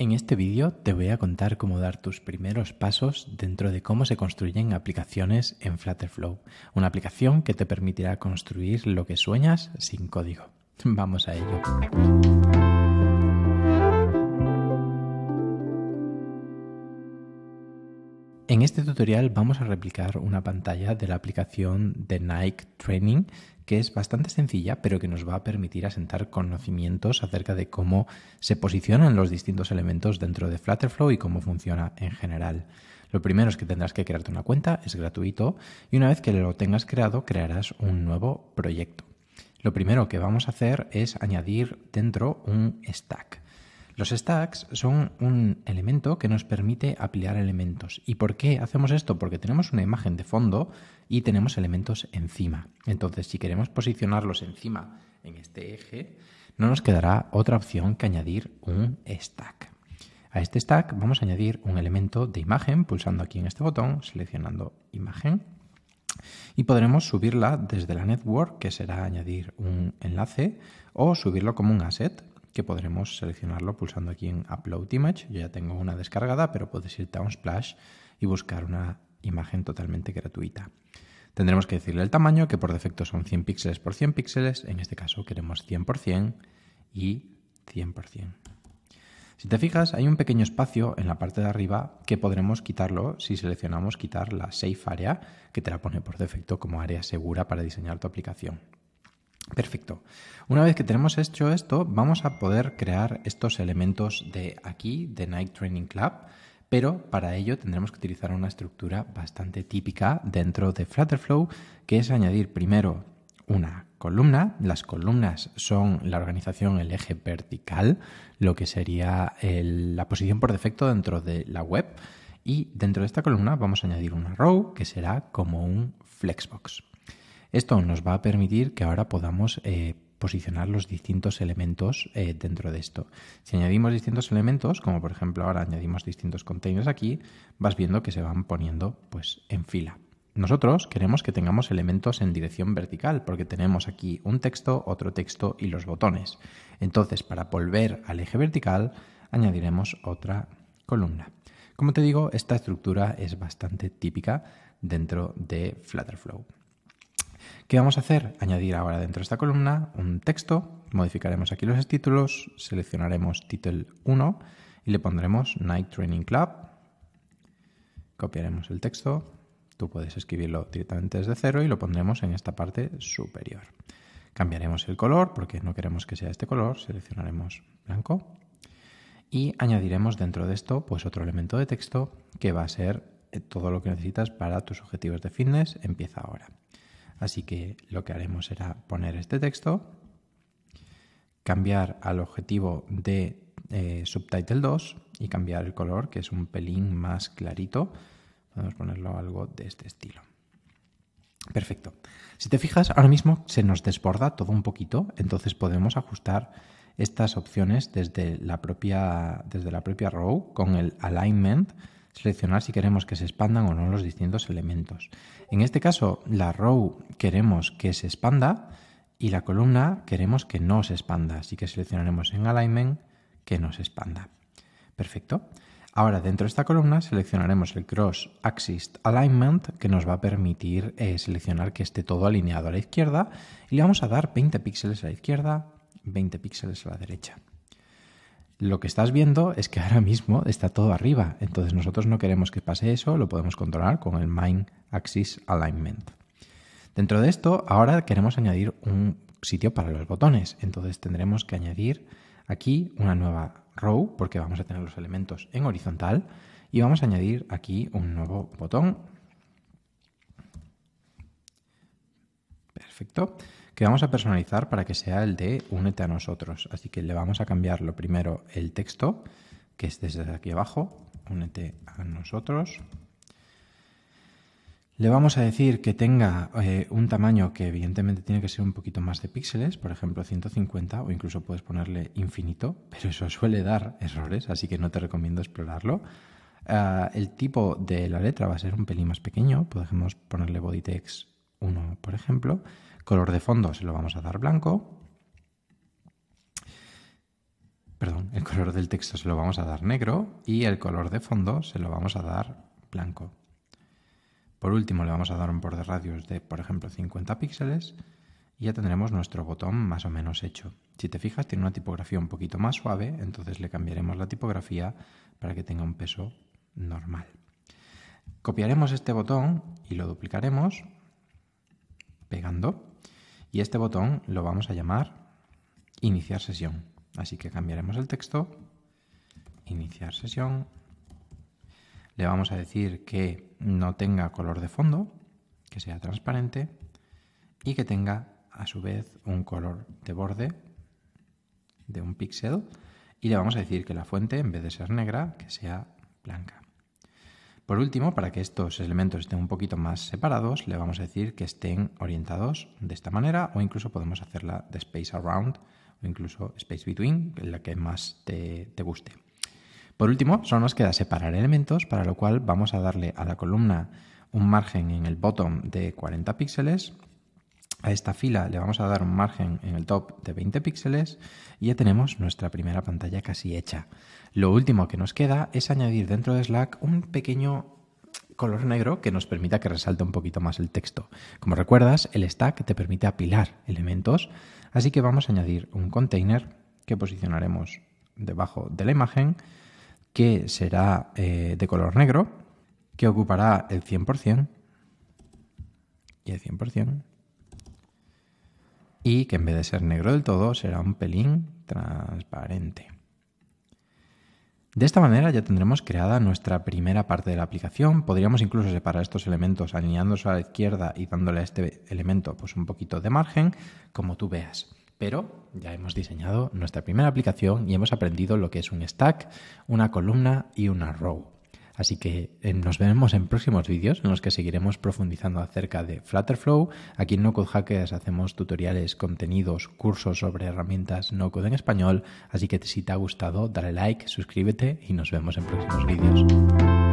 En este vídeo te voy a contar cómo dar tus primeros pasos dentro de cómo se construyen aplicaciones en Flutterflow, una aplicación que te permitirá construir lo que sueñas sin código. Vamos a ello. En este tutorial vamos a replicar una pantalla de la aplicación de Nike Training que es bastante sencilla pero que nos va a permitir asentar conocimientos acerca de cómo se posicionan los distintos elementos dentro de Flutterflow y cómo funciona en general. Lo primero es que tendrás que crearte una cuenta, es gratuito y una vez que lo tengas creado crearás un nuevo proyecto. Lo primero que vamos a hacer es añadir dentro un stack. Los stacks son un elemento que nos permite aplicar elementos. ¿Y por qué hacemos esto? Porque tenemos una imagen de fondo y tenemos elementos encima. Entonces, si queremos posicionarlos encima en este eje, no nos quedará otra opción que añadir un stack. A este stack vamos a añadir un elemento de imagen pulsando aquí en este botón, seleccionando imagen. Y podremos subirla desde la network, que será añadir un enlace, o subirlo como un asset, que podremos seleccionarlo pulsando aquí en Upload Image. Yo ya tengo una descargada, pero puedes irte a un Splash y buscar una imagen totalmente gratuita. Tendremos que decirle el tamaño, que por defecto son 100 píxeles por 100 píxeles. En este caso queremos 100% y 100%. Si te fijas, hay un pequeño espacio en la parte de arriba que podremos quitarlo si seleccionamos quitar la Safe Area, que te la pone por defecto como área segura para diseñar tu aplicación. Perfecto. Una vez que tenemos hecho esto, vamos a poder crear estos elementos de aquí, de Night Training Club, pero para ello tendremos que utilizar una estructura bastante típica dentro de Flutterflow, que es añadir primero una columna. Las columnas son la organización, el eje vertical, lo que sería la posición por defecto dentro de la web. Y dentro de esta columna vamos a añadir una row que será como un flexbox. Esto nos va a permitir que ahora podamos eh, posicionar los distintos elementos eh, dentro de esto. Si añadimos distintos elementos, como por ejemplo ahora añadimos distintos containers aquí, vas viendo que se van poniendo pues en fila. Nosotros queremos que tengamos elementos en dirección vertical porque tenemos aquí un texto, otro texto y los botones. Entonces, para volver al eje vertical, añadiremos otra columna. Como te digo, esta estructura es bastante típica dentro de Flutterflow. ¿Qué vamos a hacer? Añadir ahora dentro de esta columna un texto, modificaremos aquí los títulos, seleccionaremos title 1 y le pondremos Night Training Club. Copiaremos el texto, tú puedes escribirlo directamente desde cero y lo pondremos en esta parte superior. Cambiaremos el color porque no queremos que sea este color, seleccionaremos blanco y añadiremos dentro de esto pues otro elemento de texto que va a ser todo lo que necesitas para tus objetivos de fitness empieza ahora. Así que lo que haremos será poner este texto, cambiar al objetivo de eh, subtitle 2 y cambiar el color, que es un pelín más clarito. Podemos ponerlo algo de este estilo. Perfecto. Si te fijas, ahora mismo se nos desborda todo un poquito, entonces podemos ajustar estas opciones desde la propia, desde la propia row con el alignment seleccionar si queremos que se expandan o no los distintos elementos. En este caso, la row queremos que se expanda y la columna queremos que no se expanda, así que seleccionaremos en Alignment que no se expanda. Perfecto. Ahora dentro de esta columna seleccionaremos el Cross Axis Alignment que nos va a permitir eh, seleccionar que esté todo alineado a la izquierda y le vamos a dar 20 píxeles a la izquierda, 20 píxeles a la derecha. Lo que estás viendo es que ahora mismo está todo arriba, entonces nosotros no queremos que pase eso, lo podemos controlar con el Mind Axis Alignment. Dentro de esto, ahora queremos añadir un sitio para los botones, entonces tendremos que añadir aquí una nueva row porque vamos a tener los elementos en horizontal y vamos a añadir aquí un nuevo botón. Perfecto que vamos a personalizar para que sea el de únete a nosotros. Así que le vamos a cambiar lo primero el texto, que es desde aquí abajo, únete a nosotros. Le vamos a decir que tenga eh, un tamaño que evidentemente tiene que ser un poquito más de píxeles, por ejemplo 150 o incluso puedes ponerle infinito, pero eso suele dar errores, así que no te recomiendo explorarlo. Ah, el tipo de la letra va a ser un pelín más pequeño, podemos ponerle body text 1 por ejemplo, Color de fondo se lo vamos a dar blanco. perdón, el color del texto se lo vamos a dar negro y el color de fondo se lo vamos a dar blanco. Por último, le vamos a dar un borde radius de, por ejemplo, 50 píxeles y ya tendremos nuestro botón más o menos hecho. Si te fijas, tiene una tipografía un poquito más suave, entonces le cambiaremos la tipografía para que tenga un peso normal. Copiaremos este botón y lo duplicaremos pegando y este botón lo vamos a llamar iniciar sesión. Así que cambiaremos el texto, iniciar sesión, le vamos a decir que no tenga color de fondo, que sea transparente y que tenga a su vez un color de borde de un píxel y le vamos a decir que la fuente en vez de ser negra que sea blanca. Por último, para que estos elementos estén un poquito más separados, le vamos a decir que estén orientados de esta manera o incluso podemos hacerla de space around o incluso space between, la que más te, te guste. Por último, solo nos queda separar elementos, para lo cual vamos a darle a la columna un margen en el bottom de 40 píxeles. A esta fila le vamos a dar un margen en el top de 20 píxeles y ya tenemos nuestra primera pantalla casi hecha. Lo último que nos queda es añadir dentro de Slack un pequeño color negro que nos permita que resalte un poquito más el texto. Como recuerdas, el stack te permite apilar elementos, así que vamos a añadir un container que posicionaremos debajo de la imagen que será eh, de color negro, que ocupará el 100% y el 100%, y que en vez de ser negro del todo será un pelín transparente. De esta manera ya tendremos creada nuestra primera parte de la aplicación. Podríamos incluso separar estos elementos alineándose a la izquierda y dándole a este elemento pues, un poquito de margen, como tú veas. Pero ya hemos diseñado nuestra primera aplicación y hemos aprendido lo que es un stack, una columna y una row. Así que eh, nos veremos en próximos vídeos en los que seguiremos profundizando acerca de Flutterflow. Aquí en No Code Hackers hacemos tutoriales, contenidos, cursos sobre herramientas no code en español. Así que si te ha gustado, dale like, suscríbete y nos vemos en próximos vídeos.